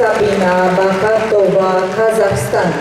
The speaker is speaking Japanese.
Sabina Bakatova, Kazakhstan.